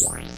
Wow.